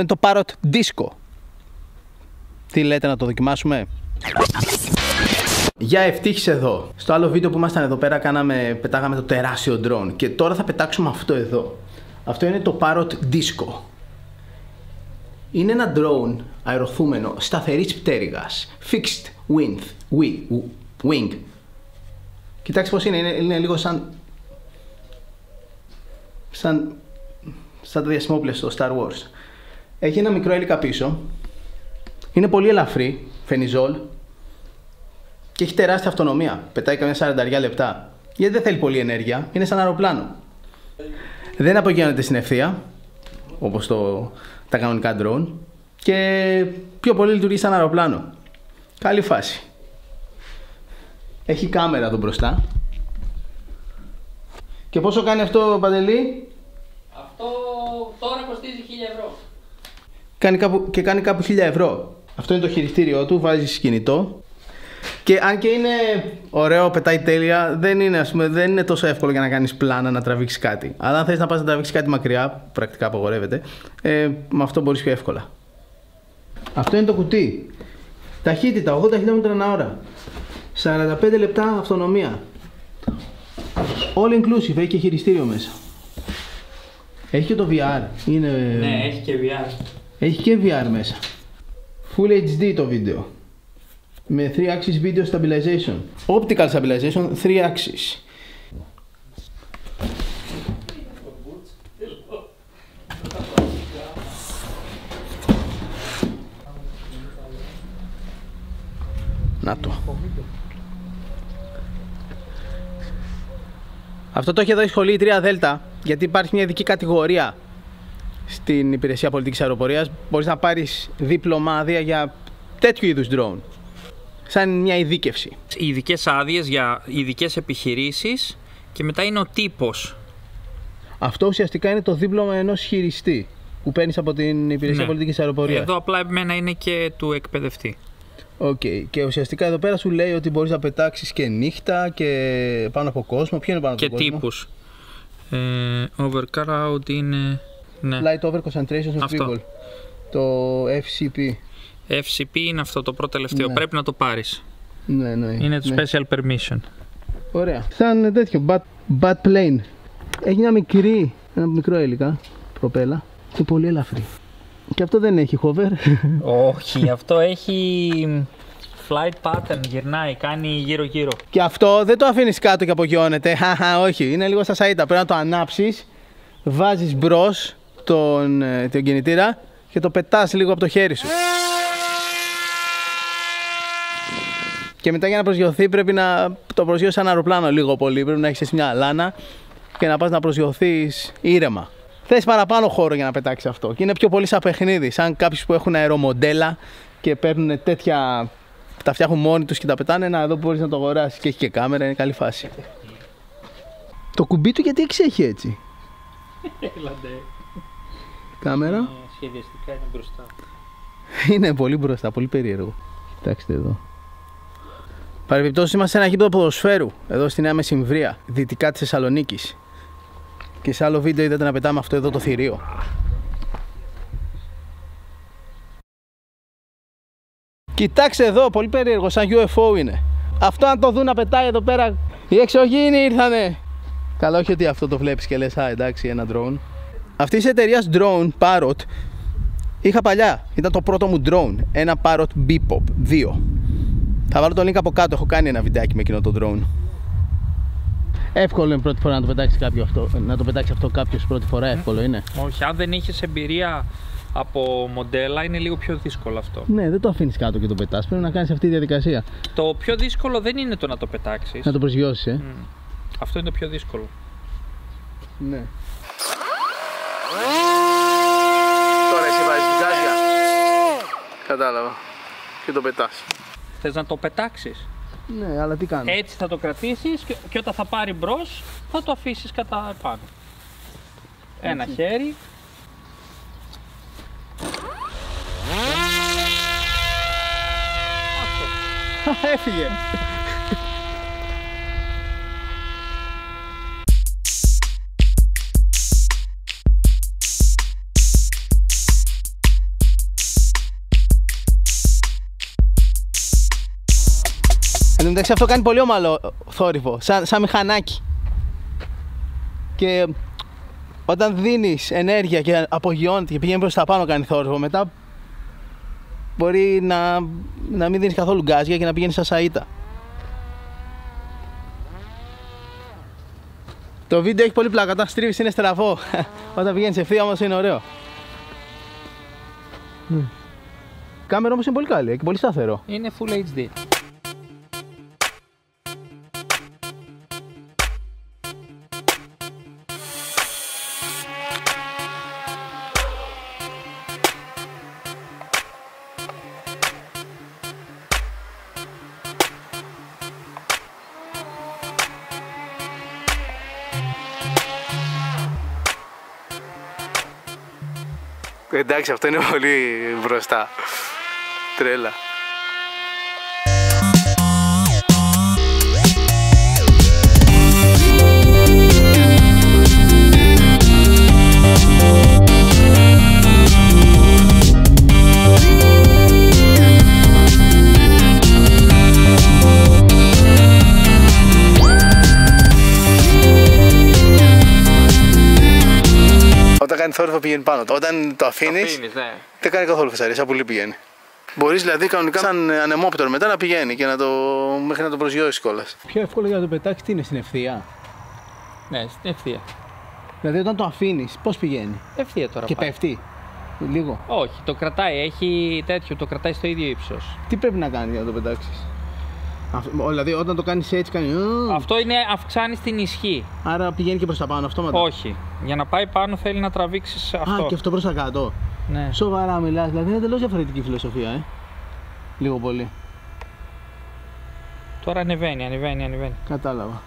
Αυτό είναι το Parrot Disco. Τι λέτε να το δοκιμάσουμε; Για ευτύχης εδώ. Στο άλλο βίντεο που ήμασταν εδώ πέρα κάναμε, πετάγαμε το τεράστιο drone και τώρα θα πετάξουμε αυτό εδώ. Αυτό είναι το Parrot Disco. Είναι ένα drone αεροθούμενο σταθερής πτέρυγας. Fixed wing. Wing. wing. Κοιτάξτε πώς είναι. είναι, είναι λίγο σαν σαν, σαν το διασημόπλαιο στο Star Wars. Έχει ένα μικρό έλικα πίσω. Είναι πολύ ελαφρύ, φενιζόλ. Και έχει τεράστια αυτονομία. Πετάει καμιά 40 λεπτά. Γιατί δεν θέλει πολύ ενέργεια. Είναι σαν αεροπλάνο. Δεν απογειώνεται στην ευθεία, όπως το, τα κανονικά drone. Και πιο πολύ λειτουργεί σαν αεροπλάνο. Καλή φάση. Έχει κάμερα εδώ μπροστά. Και πόσο κάνει αυτό, Παντελή; Αυτό τώρα κοστίζει 1000 ευρώ. Κάνει κάπου, και κάνει κάπου 1000 ευρώ. Αυτό είναι το χειριστήριό του, βάζεις κινητό. Και αν και είναι ωραίο, πετάει τέλεια, δεν είναι, ας πούμε, δεν είναι τόσο εύκολο για να κάνεις πλάνα να τραβήξεις κάτι. Αλλά αν θες να πας να τραβήξεις κάτι μακριά, πρακτικά απογορεύεται, ε, με αυτό μπορείς πιο εύκολα. Αυτό είναι το κουτί. Ταχύτητα 80 χιλιόμετρα ανά ώρα. 45 λεπτά αυτονομία. All inclusive, έχει και χειριστήριο μέσα. Έχει και το VR. Είναι... Ναι, έχει και VR. Έχει και VR μέσα. Full HD το βίντεο. Με 3 axis video stabilization. Optical stabilization 3 axis. Να το. Αυτό το έχει εδώ η σχολή η 3 Δέλτα, γιατί υπάρχει μια ειδική κατηγορία στην υπηρεσία πολιτικής αεροπορίας. Μπορείς να πάρεις δίπλωμα άδεια για τέτοιου είδους drone. Σαν μια ειδίκευση. Ειδικές άδειες για ειδικές επιχειρήσεις και μετά είναι ο τύπος. Αυτό ουσιαστικά είναι το δίπλωμα ενός χειριστή που παίρνεις από την υπηρεσία Ναι. πολιτικής αεροπορίας. Εδώ απλά εμένα είναι και του εκπαιδευτή. Οκ. Και ουσιαστικά εδώ πέρα σου λέει ότι μπορείς να πετάξεις και νύχτα και πάνω από κόσμο. Ποιο είναι πάνω από Και κόσμο; τύπους. Ε, over crowd είναι. Ναι. Flight over concentration of Αυτό. people. Το FCP. FCP είναι αυτό το πρώτο τελευταίο. Ναι. Πρέπει να το πάρεις. Ναι, ναι. Είναι το ναι. special permission. Ωραία. Σαν τέτοιο, bad, bad plane. Έχει μια μικρή, ένα μικρό έλικα, προπέλα και πολύ ελαφρύ. Και αυτό δεν έχει hover. Όχι, αυτό έχει flight pattern. Γυρνάει, κάνει γύρω-γύρω. και αυτό δεν το αφήνεις κάτω και απογειώνεται. Χαχα, όχι. Είναι λίγο στα σαΐτα. Πρέπει να το ανάψεις, βάζεις μπρος τον, ε, τον κινητήρα και το πετάς λίγο από το χέρι σου. Και μετά για να προσγειωθεί πρέπει να το προσγειώσει σαν αεροπλάνο λίγο πολύ. Πρέπει να έχεις μια λάνα και να πας να προσγειωθείς ήρεμα. Θες παραπάνω χώρο για να πετάξεις αυτό. Και είναι πιο πολύ σαν παιχνίδι. Σαν κάποιους που έχουν αερομοντέλα και παίρνουν τέτοια. Τα φτιάχνουν μόνοι τους και τα πετάνε. Να εδώ μπορείς να το αγοράσεις και έχει και κάμερα. Είναι καλή φάση. Το κουμπί του γιατί έχει έτσι; Έλατε. Κάμερα. Σχεδιαστικά είναι μπροστά. Είναι πολύ μπροστά, πολύ περίεργο. Κοιτάξτε εδώ. Παρεμπιπτόντως είμαστε σε ένα γήπεδο ποδοσφαίρου, εδώ στη Νέα Μεσημβρία, δυτικά της Θεσσαλονίκης. Και σε άλλο βίντεο είδατε να πετάμε αυτό εδώ το θηρίο. Κοιτάξτε εδώ, πολύ περίεργο, σαν UFO είναι. Αυτό αν το δουν να πετάει εδώ πέρα, οι εξωγήινοι ήρθανε. Καλά, όχι ότι αυτό το βλέπεις και λες, α, εντάξει, ένα drone. Αυτή της εταιρείας drone, Parrot, Είχα παλιά. Ήταν το πρώτο μου drone. Ένα Parrot Bebop 2. Θα βάλω το link από κάτω. Έχω κάνει ένα βιντεάκι με εκείνο το drone. Εύκολο είναι πρώτη φορά να το πετάξεις κάποιο αυτό. Να το πετάξεις αυτό κάποιος πρώτη φορά. Εύκολο είναι. Όχι, αν δεν είχες εμπειρία από μοντέλα, είναι λίγο πιο δύσκολο αυτό. Ναι, δεν το αφήνεις κάτω και το πετάς. Πρέπει να κάνεις αυτή τη διαδικασία. Το πιο δύσκολο δεν είναι το να το πετάξεις. Να το προσγειώσεις, ε. Αυτό είναι το πιο δύσκολο. Ναι. Τώρα εσύ βάζεις την κάρια. Κατάλαβα. Και το πετάς. Θες να το πετάξεις; Ναι, αλλά τι κάνω. Έτσι θα το κρατήσεις και, και όταν θα πάρει μπρος, θα το αφήσεις κατά επάνω. Ένα χέρι. Έφυγε. Τω μεταξύ αυτό κάνει πολύ ομαλό θόρυβο, σαν, σαν μηχανάκι. Και όταν δίνεις ενέργεια και απογειώνεται και πηγαίνει προς τα πάνω κάνει θόρυβο, μετά μπορεί να, να μην δίνεις καθόλου γκάζια και να πηγαίνεις σαν σαΐτα. Το βίντεο έχει πολύ πλάκα, όταν στρίβεις είναι στραβό. όταν πηγαίνεις ευθεία όμως είναι ωραίο. Κάμερα όμως είναι πολύ καλή και πολύ σταθερό. Είναι Full HD. Εντάξει, αυτό είναι πολύ μπροστά. Τρέλα. Όταν κάνει θόρυβο πηγαίνει πάνω. Όταν το αφήνεις, Αφήνεις, ναι. δεν κάνει καθόλου φασαρία, σαν πουλί πηγαίνει. Μπορείς δηλαδή κανονικά σαν ανεμόπτωρο μετά να πηγαίνει και να το, μέχρι να το προσγειώσεις κιόλας. Πιο εύκολο για να το πετάξεις τι είναι στην ευθεία; Ναι, στην ευθεία. Δηλαδή όταν το αφήνεις, πώς πηγαίνει; Ευθεία τώρα Και πάει. πέφτει. Λίγο; Όχι, το κρατάει, έχει τέτοιο, το κρατάει στο ίδιο ύψος. Τι πρέπει να κάνει για να το πετάξεις; Δηλαδή όταν το κάνεις έτσι κάνει. «Ου». Αυτό είναι αυξάνει την ισχύ. Άρα πηγαίνει και προς τα πάνω αυτόματα. Όχι. Για να πάει πάνω θέλει να τραβήξεις αυτό. Α, και αυτό προς τα κάτω. Ναι. Σοβαρά μιλάς. Δηλαδή είναι εντελώς διαφορετική φιλοσοφία, ε. Λίγο πολύ. Τώρα ανεβαίνει, ανεβαίνει, ανεβαίνει. Κατάλαβα.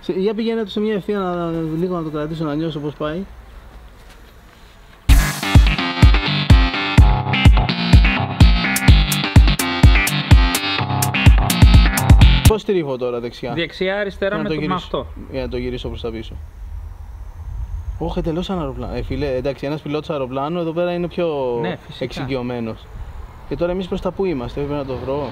Σε, για πηγαίνετε σε μια ευθεία να, λίγο να το κρατήσω να νιώσω πώς πάει. Πώς τρίβω τώρα δεξιά; Δεξιά, αριστερά Για με, να το, με γυρίσω. αυτό. Για να το γυρίσω προς τα πίσω. Όχι, εντελώς σαν αεροπλάνο. Ε, φίλε, εντάξει, ένας πιλότος αεροπλάνου εδώ πέρα είναι πιο Ναι, φυσικά. εξοικειωμένος. Και τώρα εμείς προς τα που είμαστε, πρέπει να το βρω.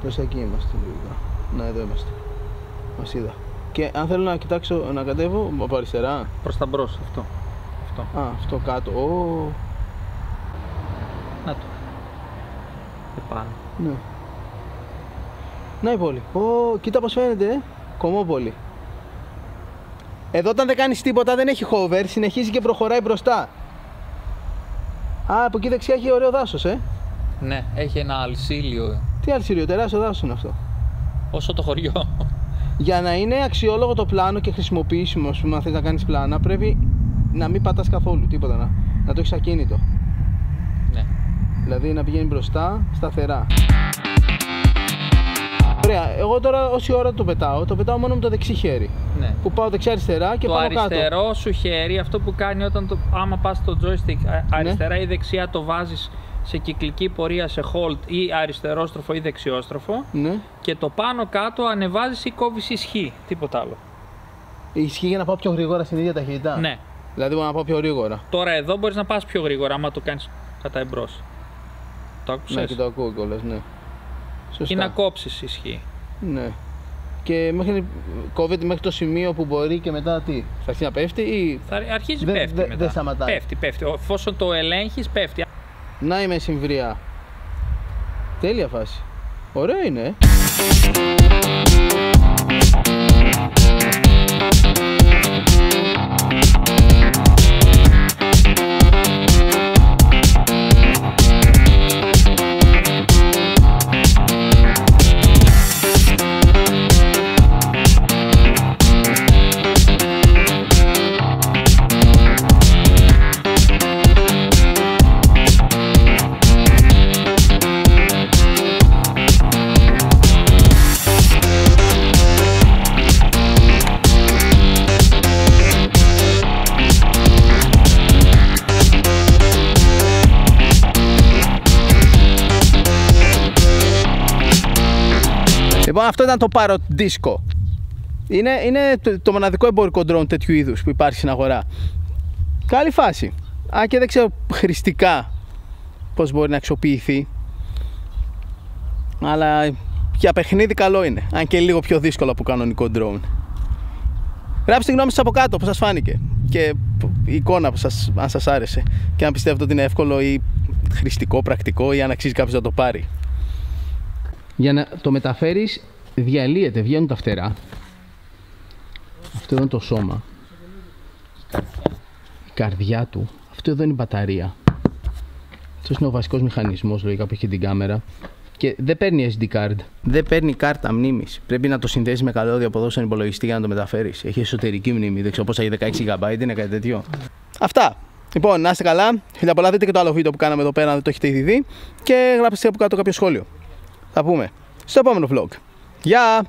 Προς εκεί είμαστε λογικά. Ναι, εδώ είμαστε. Μας είδα. Και αν θέλω να κοιτάξω, να κατέβω από αριστερά. Προς τα μπρος, αυτό. Αυτό. Α, αυτό κάτω. Ω, Να το. Επάνω. ναι. Να η πόλη. Ω, κοίτα πώς φαίνεται, ε. Κομμόπολη. Εδώ όταν δεν κάνεις τίποτα δεν έχει hover, συνεχίζει και προχωράει μπροστά. Α, από εκεί δεξιά έχει ωραίο δάσος, ε. Ναι, έχει ένα αλσίλιο. Τι αλσίριο, τεράστιο δάσος είναι αυτό. Όσο το χωριό. Για να είναι αξιόλογο το πλάνο και χρησιμοποιήσιμο, ας πούμε, αν θες να κάνεις πλάνα, πρέπει να μην πατάς καθόλου τίποτα, να, να το έχεις ακίνητο. Ναι. Δηλαδή να πηγαίνει μπροστά, σταθερά. Ωραία, εγώ τώρα όση ώρα το πετάω, το πετάω μόνο με το δεξί χέρι. ναι. Που πάω δεξιά-αριστερά και το πάω κάτω. αριστερό σου χέρι, αυτό που κάνει όταν το, άμα πας στο joystick α- αριστερά ή δεξιά το βάζεις σε κυκλική πορεία σε hold ή αριστερόστροφο ή δεξιόστροφο Ναι. και το πάνω κάτω ανεβάζεις ή κόβεις ισχύ, τίποτα άλλο. Ισχύει για να πάω πιο γρήγορα στην ίδια ταχύτητα; Ναι. Δηλαδή μπορώ να πάω πιο γρήγορα. Τώρα εδώ μπορείς να πας πιο γρήγορα άμα το κάνεις κατά εμπρός. Το άκουσες; Ναι, και το ακούω κιόλας, ναι. Σωστά. Ή να κόψεις ισχύ. Ναι. Και μέχρι, κόβεται μέχρι το σημείο που μπορεί και μετά τι. Θα αρχίσει να πέφτει ή. Θα αρχίζει Δεν- πέφτει δεν- μετά. δεν σταματάει. Πέφτει, πέφτει. Εφόσον το ελέγχεις πέφτει. Να είμαι συμβριά. Τέλεια φάση. Ωραίο είναι, Λοιπόν, αυτό ήταν το Parrot Disco. Είναι, είναι το, το μοναδικό εμπορικό drone τέτοιου είδους που υπάρχει στην αγορά. Καλή φάση. Αν και δεν ξέρω χρηστικά πώς μπορεί να αξιοποιηθεί. Αλλά για παιχνίδι καλό είναι, αν και λίγο πιο δύσκολο από κανονικό drone. Γράψτε τη γνώμη σας από κάτω, πώς σας φάνηκε και η εικόνα που σας, αν σας άρεσε και αν πιστεύετε ότι είναι εύκολο ή χρηστικό, πρακτικό ή αν αξίζει κάποιος να το πάρει. Για να το μεταφέρεις διαλύεται, βγαίνουν τα φτερά. Αυτό εδώ είναι το σώμα. Η καρδιά του. Αυτό εδώ είναι η μπαταρία. Αυτό είναι ο βασικός μηχανισμός λογικά που έχει την κάμερα. Και δεν παίρνει SD card. Δεν παίρνει κάρτα μνήμης. Πρέπει να το συνδέσεις με καλώδιο από εδώ στον υπολογιστή για να το μεταφέρεις. Έχει εσωτερική μνήμη. Δεν ξέρω πώς έχει 16 GB, είναι κάτι τέτοιο. Αυτά. Λοιπόν, να είστε καλά. Φιλιά πολλά. Δείτε και το άλλο βίντεο που κάναμε εδώ πέρα, αν δεν το έχετε ήδη δει. Και γράψτε από κάτω κάποιο σχόλιο. Θα πούμε στο επόμενο vlog. Γεια!